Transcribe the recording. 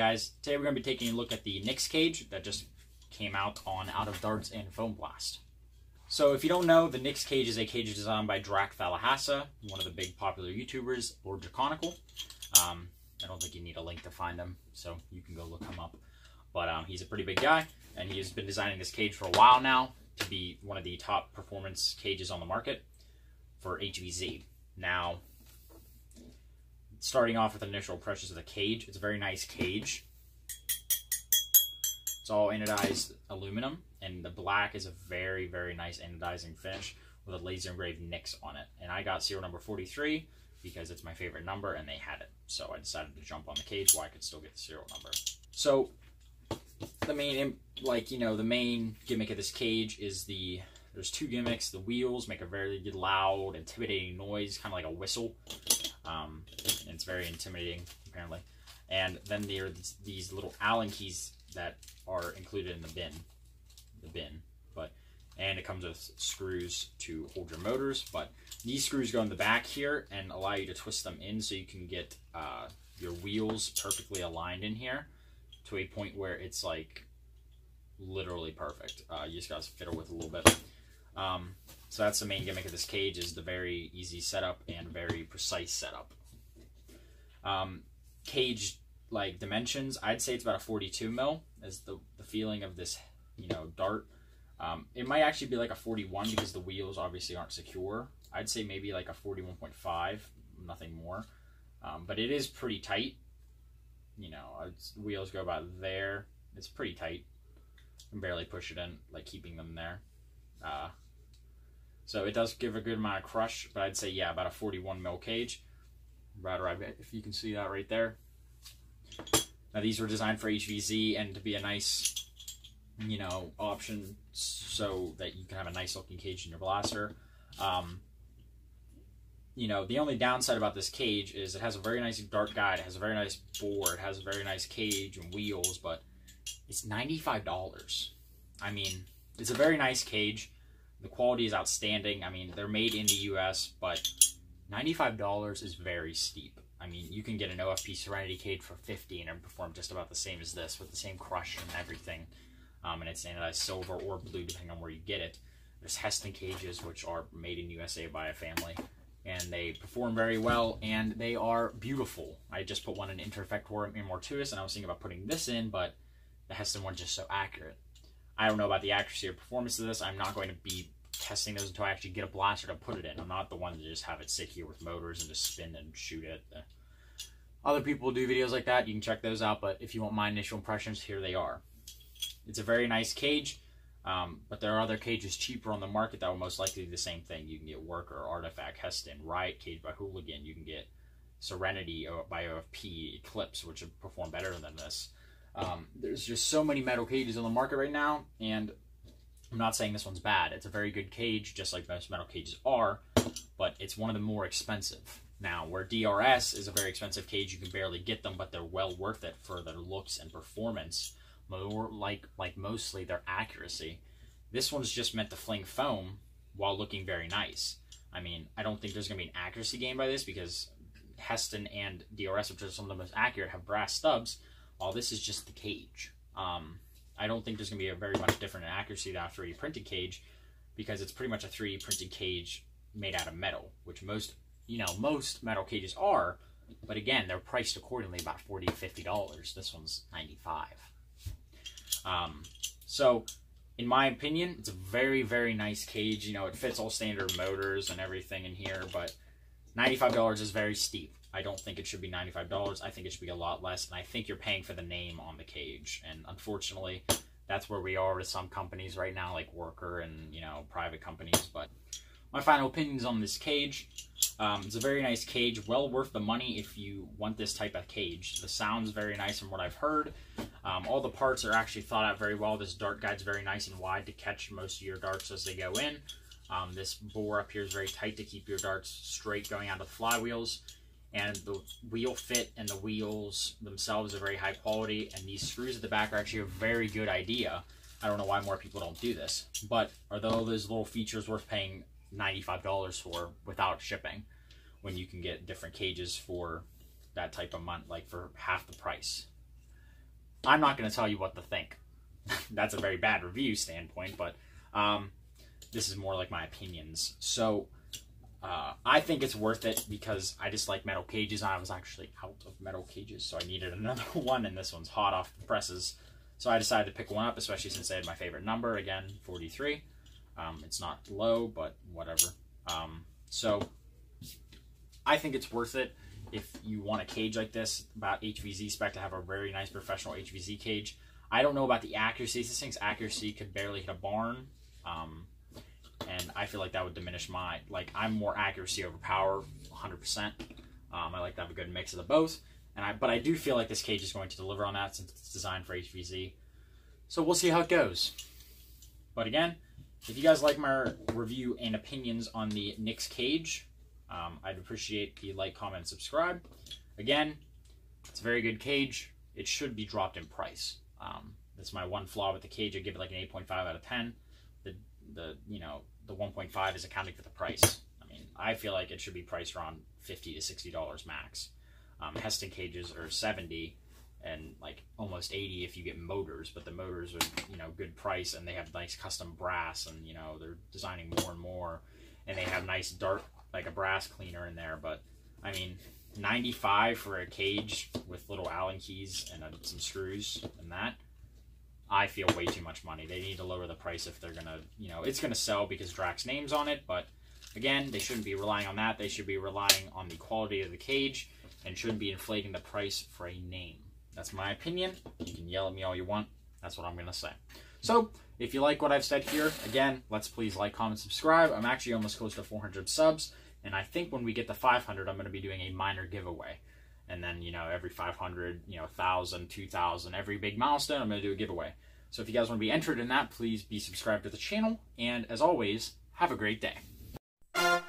guys, today we're going to be taking a look at the Nyx cage that just came out on Out of Darts and Foam Blast. So if you don't know, the Nyx cage is a cage designed by Drac Thalahassa, one of the big popular YouTubers, or Draconical. Um, I don't think you need a link to find him, so you can go look him up. But um, he's a pretty big guy, and he has been designing this cage for a while now to be one of the top performance cages on the market for HVZ. Now, starting off with the initial impressions of the cage, it's a very nice cage. It's all anodized aluminum, and the black is a very, very nice anodizing finish with a laser engraved Nyx on it. And I got serial number 43 because it's my favorite number and they had it. So I decided to jump on the cage while I could still get the serial number. So the main, like, you know, the main gimmick of this cage is the, there's two gimmicks. The wheels make a very loud, intimidating noise, kind of like a whistle. Um, it's very intimidating, apparently. And then there are these little Allen keys that are included in the bin, the bin. But and it comes with screws to hold your motors. But these screws go in the back here and allow you to twist them in so you can get uh, your wheels perfectly aligned in here to a point where it's like literally perfect. Uh, you just gotta fiddle with a little bit. Um, so that's the main gimmick of this cage is the very easy setup and very precise setup. Um, cage like dimensions, I'd say it's about a 42 mil as the, the feeling of this, you know, dart. Um, it might actually be like a 41 because the wheels obviously aren't secure. I'd say maybe like a 41.5, nothing more. Um, but it is pretty tight. You know, the wheels go about there. It's pretty tight. I can barely push it in, like keeping them there. Uh, so it does give a good amount of crush, but I'd say, yeah, about a 41 mil cage. Right, right, if you can see that right there. Now these were designed for HVZ and to be a nice, you know, option so that you can have a nice looking cage in your blaster. Um, you know, the only downside about this cage is it has a very nice dart guide, it has a very nice board, has a very nice cage and wheels, but it's $95. I mean, it's a very nice cage. The quality is outstanding. I mean, they're made in the US, but $95 is very steep. I mean, you can get an OFP Serenity cage for 50 and perform just about the same as this with the same crush and everything. Um, and it's anodized silver or blue, depending on where you get it. There's Heston cages, which are made in USA by a family, and they perform very well, and they are beautiful. I just put one in Interfectorum Immortuus, and I was thinking about putting this in, but the Heston one's just so accurate. I don't know about the accuracy or performance of this. I'm not going to be testing those until I actually get a blaster to put it in. I'm not the one to just have it sit here with motors and just spin and shoot it. Uh, other people do videos like that. You can check those out. But if you want my initial impressions, here they are. It's a very nice cage. Um, but there are other cages cheaper on the market that will most likely do the same thing. You can get Worker, Artifact, Heston, Riot Cage by Hooligan. You can get Serenity by OFP, Eclipse, which would perform better than this. Um, there's just so many metal cages on the market right now, and I'm not saying this one's bad. It's a very good cage, just like most metal cages are, but it's one of the more expensive. Now, where DRS is a very expensive cage, you can barely get them, but they're well worth it for their looks and performance, more like like mostly their accuracy. This one's just meant to fling foam while looking very nice. I mean, I don't think there's going to be an accuracy game by this because Heston and DRS, which are some of the most accurate, have brass stubs, while this is just the cage. Um, I don't think there's going to be a very much different accuracy than a 3D printed cage because it's pretty much a 3D printed cage made out of metal, which most, you know, most metal cages are. But again, they're priced accordingly, about 40 to $50. This one's 95 um, So, in my opinion, it's a very, very nice cage. You know, it fits all standard motors and everything in here, but $95 is very steep. I don't think it should be $95. I think it should be a lot less, and I think you're paying for the name on the cage. And unfortunately, that's where we are with some companies right now, like Worker and, you know, private companies. But my final opinions on this cage. Um, it's a very nice cage, well worth the money if you want this type of cage. The sound's very nice from what I've heard. Um, all the parts are actually thought out very well. This dart guide's very nice and wide to catch most of your darts as they go in. Um, this bore up here is very tight to keep your darts straight going out of the flywheels and the wheel fit and the wheels themselves are very high quality and these screws at the back are actually a very good idea i don't know why more people don't do this but are those little features worth paying $95 for without shipping when you can get different cages for that type of month like for half the price I'm not going to tell you what to think. That's a very bad review standpoint, but um, this is more like my opinions. So uh, I think it's worth it because I just like metal cages. I was actually out of metal cages, so I needed another one, and this one's hot off the presses. So I decided to pick one up, especially since they had my favorite number again, 43. Um, it's not low, but whatever. Um, so I think it's worth it if you want a cage like this. About HVZ spec to have a very nice professional HVZ cage. I don't know about the accuracy. This thing's accuracy could barely hit a barn. Um, I feel like that would diminish my like I'm more accuracy over power, 100%. Um, I like to have a good mix of the both, and I but I do feel like this cage is going to deliver on that since it's designed for HVZ. So we'll see how it goes. But again, if you guys like my review and opinions on the Nyx cage, um, I'd appreciate you like, comment, subscribe. Again, it's a very good cage. It should be dropped in price. Um, that's my one flaw with the cage. I give it like an 8.5 out of 10. The the you know the 1.5 is accounting for the price. I mean, I feel like it should be priced around 50 to 60 dollars max. Um, Heston cages are 70 and like almost 80 if you get motors, but the motors are you know good price and they have nice custom brass and you know they're designing more and more and they have nice dark like a brass cleaner in there. But I mean, 95 for a cage with little Allen keys and uh, some screws and that I feel way too much money. They need to lower the price if they're gonna, you know, it's gonna sell because Drac's name's on it. But again, they shouldn't be relying on that. They should be relying on the quality of the cage and shouldn't be inflating the price for a name. That's my opinion. You can yell at me all you want. That's what I'm gonna say. So if you like what I've said here, again, let's please like, comment, subscribe. I'm actually almost close to 400 subs, and I think when we get to 500, I'm gonna be doing a minor giveaway and then you know every 500 you know 1000 2000 every big milestone i'm going to do a giveaway so if you guys want to be entered in that please be subscribed to the channel and as always have a great day